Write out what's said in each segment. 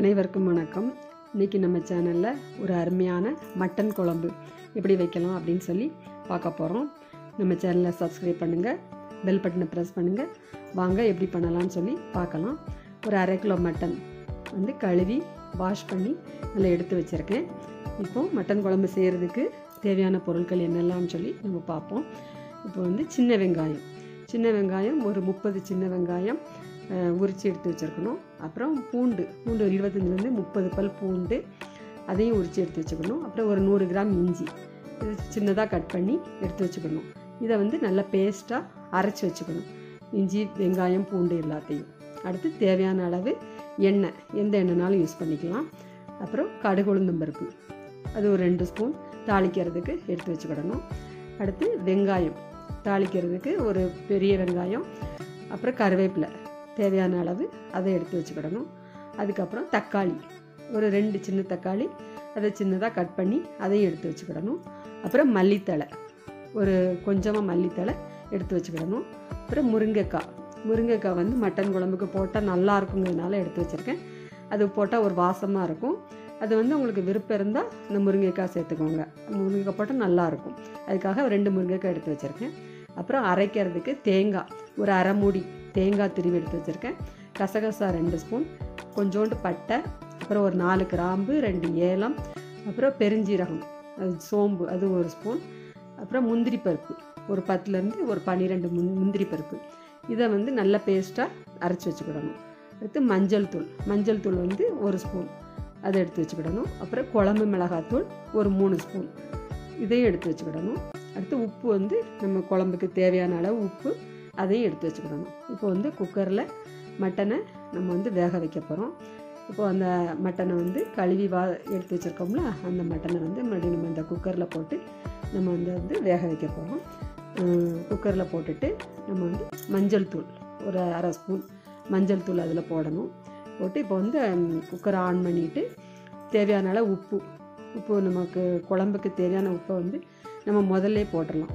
அனைவருக்கும் வணக்கம். இன்றைக்கி நம்ம சேனலில் ஒரு அருமையான மட்டன் குழம்பு எப்படி வைக்கலாம் அப்படின்னு சொல்லி பார்க்க போகிறோம் நம்ம சேனலை சப்ஸ்கிரைப் பண்ணுங்கள் பெல் பட்டனை ப்ரெஸ் பண்ணுங்கள் வாங்க எப்படி பண்ணலாம்னு சொல்லி பார்க்கலாம். ஒரு அரை கிலோ மட்டன் வந்து கழுவி வாஷ் பண்ணி நல்லா எடுத்து வச்சுருக்கேன். இப்போது மட்டன் குழம்பு செய்கிறதுக்கு தேவையான பொருட்கள் என்னெல்லாம்னு சொல்லி நம்ம பார்ப்போம். இப்போ வந்து சின்ன வெங்காயம். சின்ன வெங்காயம் ஒரு முப்பது சின்ன வெங்காயம் உரித்து எடுத்து வச்சுருக்கணும். அப்புறம் பூண்டு பூண்டு ஒரு இருபத்தஞ்சிலேருந்து முப்பது பல் பூண்டு அதையும் உரித்து எடுத்து வச்சுக்கணும். அப்புறம் ஒரு நூறு கிராம் இஞ்சி இது சின்னதாக கட் பண்ணி எடுத்து வச்சுக்கணும். இதை வந்து நல்லா பேஸ்ட்டாக அரைச்சி வச்சுக்கணும். இஞ்சி வெங்காயம் பூண்டு எல்லாத்தையும். அடுத்து தேவையான அளவு எண்ணெய். எந்த எண்ணெய்னாலும் யூஸ் பண்ணிக்கலாம். அப்புறம் கடுகு உளுந்தம் பருப்பு. அது ஒரு ரெண்டு ஸ்பூன் தாளிக்கிறதுக்கு எடுத்து வச்சுக்கிடணும். அடுத்து வெங்காயம். தாளிக்கிறதுக்கு ஒரு பெரிய வெங்காயம் அப்புறம் கருவேப்பிலை தேவையான அளவு அதை எடுத்து வச்சுக்கிடணும். அதுக்கப்புறம் தக்காளி ஒரு ரெண்டு சின்ன தக்காளி அதை சின்னதாக கட் பண்ணி அதையும் எடுத்து வச்சுக்கிடணும். அப்புறம் மல்லித்தலை ஒரு கொஞ்சமாக மல்லித்தழை எடுத்து வச்சுக்கிடணும். அப்புறம் முருங்கைக்காய் முருங்கைக்காய் வந்து மட்டன் குழம்புக்கு போட்டால் நல்லா இருக்குங்கிறதுனால எடுத்து வச்சுருக்கேன். அது போட்டால் ஒரு வாசமாக இருக்கும். அது வந்து உங்களுக்கு விருப்பம் இருந்தால் இந்த முருங்கைக்காய் சேர்த்துக்கோங்க. முருங்கைக்காய் போட்டால் நல்லாயிருக்கும். அதுக்காக ரெண்டு முருங்கைக்காய் எடுத்து வச்சுருக்கேன். அப்புறம் அரைக்கிறதுக்கு தேங்காய் ஒரு அரை மூடி தேங்காய் திருவி எடுத்து வச்சுருக்கேன். கசகசா ரெண்டு ஸ்பூன் கொஞ்சோண்டு பட்டை அப்புறம் ஒரு நாலு கிராம்பு ரெண்டு ஏலம் அப்புறம் பெருஞ்சீரகம் அது சோம்பு அது ஒரு ஸ்பூன் அப்புறம் முந்திரி பருப்பு ஒரு பத்துலேருந்து ஒரு பன்னிரெண்டு முந் முந்திரி பருப்பு. இதை வந்து நல்ல பேஸ்ட்டாக அரைச்சி வச்சுக்கிடணும். அடுத்து மஞ்சள் தூள் மஞ்சள் தூள் வந்து ஒரு ஸ்பூன். அதை எடுத்து வச்சுக்கிடணும். அப்புறம் குழம்பு மிளகாத்தூள் ஒரு மூணு ஸ்பூன். இதையும் எடுத்து வச்சுக்கிடணும். அடுத்து உப்பு வந்து நம்ம குழம்புக்கு தேவையான அளவு உப்பு அதையும் எடுத்து வச்சுக்கிடணும். இப்போ வந்து குக்கரில் மட்டனை நம்ம வந்து வேக வைக்க போகிறோம் இப்போ அந்த மட்டனை வந்து கழுவி வா எடுத்து வச்சுருக்கோம்ல அந்த மட்டனை வந்து மறுபடியும் நம்ம இந்த குக்கரில் போட்டு நம்ம வந்து வந்து வேக வைக்க போகிறோம் குக்கரில் போட்டுட்டு நம்ம வந்து மஞ்சள் தூள் ஒரு அரை ஸ்பூன் மஞ்சள் தூள் அதில் போடணும். போட்டு இப்போ வந்து குக்கரை ஆன் பண்ணிவிட்டு தேவையான அளவு உப்பு உப்பு நமக்கு குழம்புக்கு தேவையான உப்பை வந்து நம்ம முதல்ல போட்டுடலாம்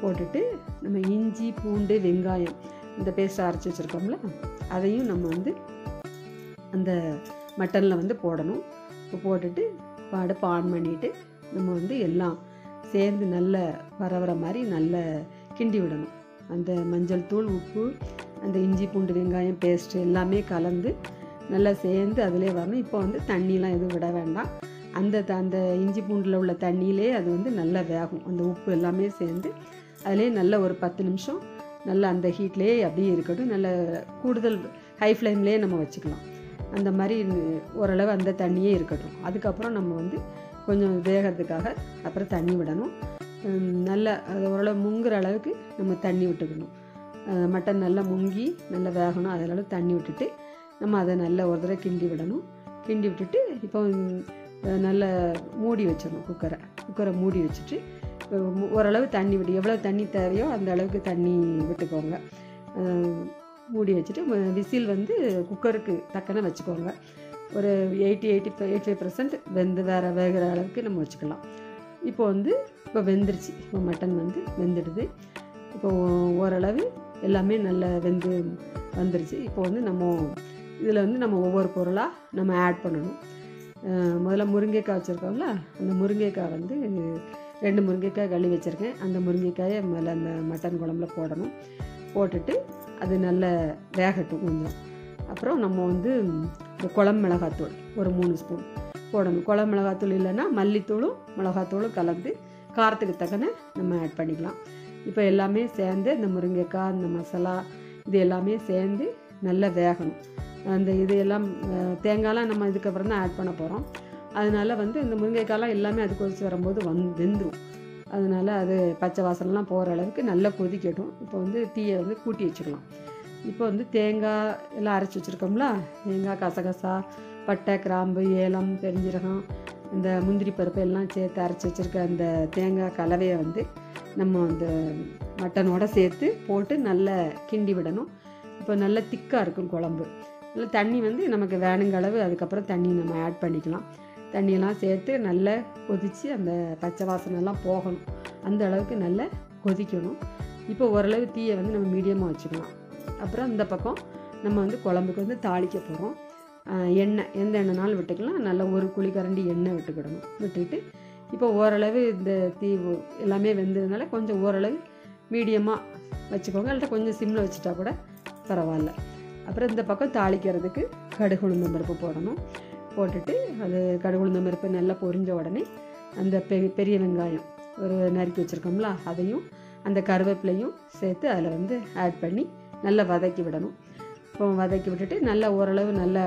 போட்டுட்டு நம்ம இஞ்சி பூண்டு வெங்காயம் இந்த பேஸ்ட்டை அரைச்சி வச்சுருக்கோம்ல அதையும் நம்ம வந்து அந்த மட்டனில் வந்து போடணும். இப்போ போட்டுட்டு இப்போ அடுப்பை ஆன் பண்ணிவிட்டு நம்ம வந்து எல்லாம் சேர்ந்து நல்ல வர வர மாதிரி நல்ல கிண்டி விடணும். அந்த மஞ்சள் தூள் உப்பு அந்த இஞ்சி பூண்டு வெங்காயம் பேஸ்ட்டு எல்லாமே கலந்து நல்லா சேர்ந்து அதிலே வரணும். இப்போ வந்து தண்ணிலாம் எதுவும் விட வேண்டாம். அந்த த- அந்த இஞ்சி பூண்டில் உள்ள தண்ணியிலே அது வந்து நல்லா வேகும். அந்த உப்பு எல்லாமே சேர்ந்து அதிலே நல்ல ஒரு பத்து நிமிஷம் நல்லா அந்த ஹீட்லேயே அப்படியே இருக்கட்டும். நல்ல கூடுதல் ஹை ஃப்ளேம்லேயே நம்ம வச்சுக்கலாம். அந்த மாதிரி ஓரளவு அந்த தண்ணியே இருக்கட்டும். அதுக்கப்புறம் நம்ம வந்து கொஞ்சம் வேகிறதுக்காக அப்புறம் தண்ணி விடணும். நல்லா அது ஓரளவு முங்குற அளவுக்கு நம்ம தண்ணி விட்டுக்கணும். மட்டன் நல்லா முங்கி நல்லா வேகணும். அதனால தண்ணி விட்டுட்டு நம்ம அதை நல்லா ஒரு தடவை கிண்டி விடணும். கிண்டி விட்டுட்டு இப்போ நல்லா மூடி வச்சிடணும் குக்கரை குக்கரை மூடி வச்சுட்டு ஓரளவு தண்ணி விட்டு எவ்வளோ தண்ணி தேவையோ அந்த அளவுக்கு தண்ணி விட்டுக்கோங்க. மூடி வச்சுட்டு ம- விசில் வந்து குக்கருக்கு தக்கன வச்சுக்கோங்க. ஒரு eighty eighty five eighty five percent வெந்து வேறு வேகிற அளவுக்கு நம்ம வச்சுக்கலாம். இப்போ வந்து இப்போ வெந்துருச்சு. இப்போ மட்டன் வந்து வெந்துடுது. இப்போ ஓரளவு எல்லாமே நல்லா வெந்து வந்துருச்சு. இப்போ வந்து நம்ம இதில் வந்து நம்ம ஒவ்வொரு பொருளாக நம்ம ஆட் பண்ணணும். முதல்ல முருங்கைக்காய் வச்சுருக்கோம்ல அந்த முருங்கைக்காய் வந்து ரெண்டு முருங்கைக்காய் கழுவி வச்சுருக்கேன். அந்த முருங்கைக்காயை முதல்ல அந்த மட்டன் குழம்புல போடணும். போட்டுட்டு அது நல்லா வேகட்டும் கொஞ்சம். அப்புறம் நம்ம வந்து இந்த குழம்பு மிளகாத்தூள் ஒரு மூணு ஸ்பூன் போடணும். குழம்பு மிளகாத்தூள் இல்லைன்னா மல்லித்தூளும் மிளகாத்தூளும் கலந்து காரத்துக்கு தக்கன நம்ம ஆட் பண்ணிக்கலாம். இப்போ எல்லாமே சேர்ந்து இந்த முருங்கைக்காய் இந்த மசாலா இது எல்லாமே சேர்ந்து நல்லா வேகணும். அந்த இது எல்லாம் நம்ம இதுக்கப்புறம் தான் ஆட் பண்ண போகிறோம் அதனால வந்து இந்த முருங்கைக்காயெலாம் எல்லாமே அது கொதித்து வரும்போது வந் வெந்துடும் அதனால அது பச்சை வாசனெலாம் போகிற அளவுக்கு நல்லா கொதிக்கட்டும். இப்போ வந்து தீயை வந்து கூட்டி வச்சுக்கலாம். இப்போ வந்து தேங்காய் எல்லாம் அரைச்சி வச்சுருக்கோம்ல? தேங்காய் கசகசா பட்டை கிராம்பு ஏலம் பெருஞ்சீரகம் இந்த முந்திரி பருப்பு எல்லாம் சேர்த்து அரைச்சி வச்சுருக்க அந்த தேங்காய் கலவையை வந்து நம்ம அந்த மட்டனோட சேர்த்து போட்டு நல்லா கிண்டி விடணும். இப்போ நல்லா திக்காக இருக்கும் குழம்பு. இல்லை தண்ணி வந்து நமக்கு வேணுங்க அளவு அதுக்கப்புறம் தண்ணி நம்ம ஆட் பண்ணிக்கலாம். தண்ணியெல்லாம் சேர்த்து நல்லா கொதித்து அந்த பச்சை வாசனைலாம் போகணும். அந்த அளவுக்கு நல்லா கொதிக்கணும். இப்போ ஓரளவு தீயை வந்து நம்ம மீடியமாக வச்சுக்கலாம். அப்புறம் இந்த பக்கம் நம்ம வந்து குழம்புக்கு வந்து தாளிக்க போகிறோம் எண்ணெய் எந்த எண்ணெய்னாலும் விட்டுக்கலாம். நல்லா ஒரு குழிக்கரண்டி எண்ணெய் விட்டுக்கிடணும். விட்டுட்டு இப்போ ஓரளவு இந்த தீ எல்லாமே வெந்ததுனால கொஞ்சம் ஓரளவு மீடியமாக வச்சுக்கோங்க. அல்லது கொஞ்சம் சிம்மில் வச்சுட்டா கூட பரவாயில்ல. அப்புறம் இந்த பக்கம் தாளிக்கிறதுக்கு கடுகு உளுந்தம் பருப்பு போடணும். போட்டுட்டு அது கடுகு உளுந்தம் பருப்பு நல்லா பொரிஞ்ச உடனே அந்த பெ பெரிய வெங்காயம் ஒரு நறுக்கி வச்சுருக்கோம்ல அதையும் அந்த கருவேப்பிலையும் சேர்த்து அதில் வந்து ஆட் பண்ணி நல்லா வதக்கி விடணும். இப்போ வதக்கி விட்டுட்டு நல்லா ஓரளவு நல்ல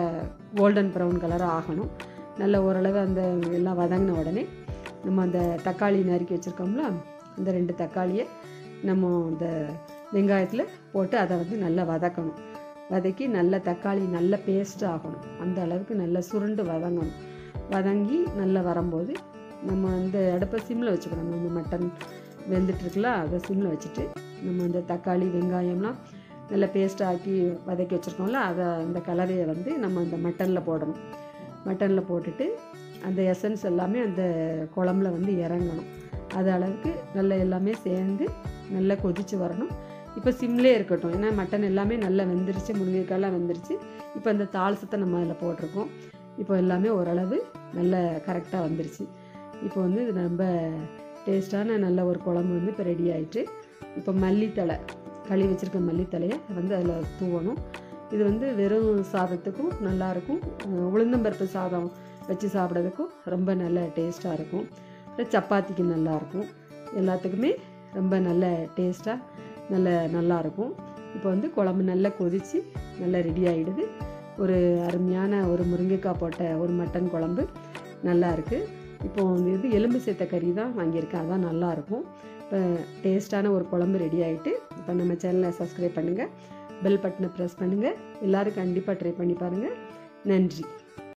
கோல்டன் ப்ரௌன் கலராக ஆகணும். நல்ல ஓரளவு அந்த எல்லாம் வதங்கின உடனே நம்ம அந்த தக்காளி நறுக்கி வச்சுருக்கோம்ல அந்த ரெண்டு தக்காளியை நம்ம அந்த வெங்காயத்தில் போட்டு அதை வந்து நல்லா வதக்கணும். வதக்கி நல்ல தக்காளி நல்ல பேஸ்ட் ஆகணும். அந்த அளவுக்கு நல்லா சுருண்டு வதங்கணும். வதங்கி நல்லா வரும்போது நம்ம அந்த அடுப்பை சிம்மில் வச்சுக்கணும். நம்ம மட்டன் வெந்துட்டுருக்குல அதை சிம்மில் வச்சுட்டு நம்ம அந்த தக்காளி வெங்காயம்லாம் நல்லா பேஸ்ட் ஆக்கி வதக்கி வச்சுருக்கோம்ல அதை அந்த கலரையை வந்து நம்ம அந்த மட்டனில் போடணும். மட்டனில் போட்டுட்டு அந்த எசன்ஸ் எல்லாமே அந்த குழம்புல வந்து இறங்கணும். அது அளவுக்கு நல்லா எல்லாமே சேர்ந்து நல்லா கொதித்து வரணும். இப்போ சிம்லே இருக்கட்டும். ஏன்னா மட்டன் எல்லாமே நல்லா வெந்துருச்சு முருங்கைக்காயெல்லாம் வெந்துருச்சு. இப்போ அந்த தாளசத்தை நம்ம அதில் போட்டிருக்கோம். இப்போ எல்லாமே ஓரளவு நல்ல கரெக்டாக வந்துருச்சு. இப்போ வந்து இது ரொம்ப டேஸ்ட்டான நல்ல ஒரு குழம்பு வந்து இப்போ ரெடி ஆகிட்டு இப்போ மல்லித்தழை களி வச்சுருக்க மல்லித்தழையை வந்து அதில் தூவணும். இது வந்து வெறும் சாதத்துக்கும் நல்லாயிருக்கும் உளுந்தம்பருப்பு சாதம் வச்சு சாப்பிட்றதுக்கும் ரொம்ப நல்ல டேஸ்ட்டாக இருக்கும். அப்புறம் சப்பாத்திக்கு நல்லாயிருக்கும் எல்லாத்துக்குமே ரொம்ப நல்ல டேஸ்ட்டாக நல்ல நல்லாயிருக்கும் இப்போ வந்து குழம்பு நல்லா கொதித்து நல்லா ரெடி ஆகிடுது ஒரு அருமையான ஒரு முருங்கைக்காய் போட்ட ஒரு மட்டன் குழம்பு நல்லா இருக்குது இப்போ இது எலும்பு சேர்த்த கறி தான் வாங்கியிருக்கேன். அதான் நல்லாயிருக்கும் இப்போ டேஸ்ட்டான ஒரு குழம்பு ரெடி ஆகிட்டு இப்போ நம்ம சேனலை சப்ஸ்கிரைப் பண்ணுங்கள் பெல் பட்டனை ப்ரெஸ் பண்ணுங்கள் எல்லோரும் கண்டிப்பாக ட்ரை பண்ணி பாருங்கள் நன்றி.